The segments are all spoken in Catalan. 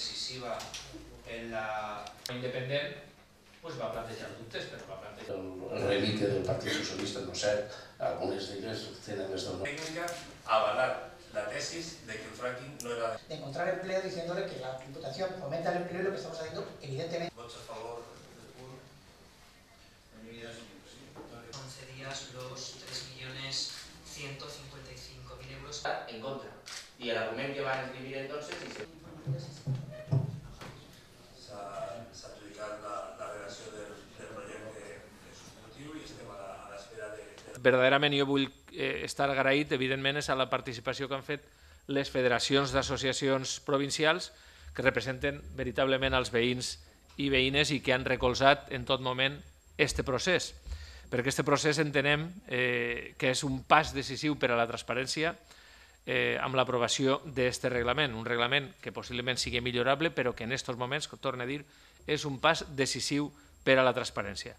decisiva en la independent pues va plantejar dubtes, però va plantejar... El, el remite del Partit Socialista, no sé, algunes d'elles tenen més del técnica avalar la tesis de que el fracking no era de encontrar empleo diciéndole que la Diputación fomenta el empleo y lo que estamos haciendo, evidentemente, votos a favor del punt. concedías los 3.155.000 euros en contra. Y el argumento que van a escribir entonces dice verdaderament jo vull eh, estar agraït, evidentment, és a la participació que han fet les federacions d'associacions provincials que representen veritablement els veïns i veïnes i que han recolzat en tot moment este procés. Perquè este procés entenem eh, que és un pas decisiu per a la transparència eh, amb l'aprovació d'aquest reglament, un reglament que possiblement sigui millorable, però que en aquests moments, com torno a dir, és un pas decisiu per a la transparència.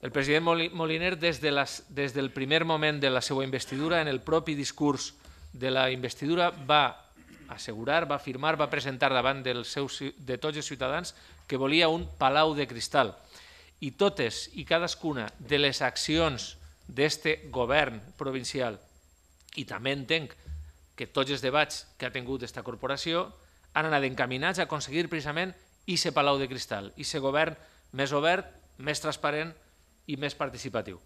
El president Moli- Moliner, des, de les, des del primer moment de la seva investidura, en el propi discurs de la investidura, va assegurar, va afirmar, va presentar davant dels seus, de tots els ciutadans que volia un palau de cristal. I totes i cadascuna de les accions d'este govern provincial, i també entenc que tots els debats que ha tingut aquesta corporació han anat encaminats a aconseguir precisament aquest palau de cristal, aquest govern més obert, més transparent i més participatiu.